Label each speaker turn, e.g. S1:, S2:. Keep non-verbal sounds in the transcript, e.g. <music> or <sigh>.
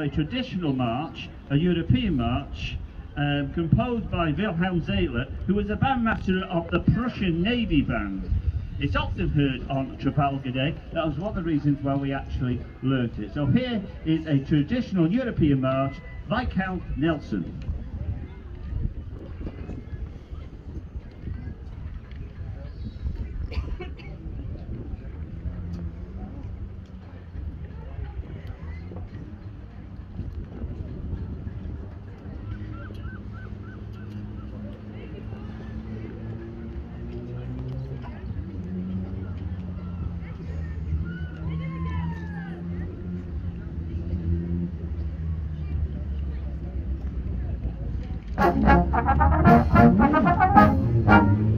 S1: a traditional march, a European march, um, composed by Wilhelm Zehle, who was a bandmaster of the Prussian Navy Band. It's often heard on Trafalgar Day. That was one of the reasons why we actually learnt it. So here is a traditional European march, Viscount Nelson. Thank <laughs> you.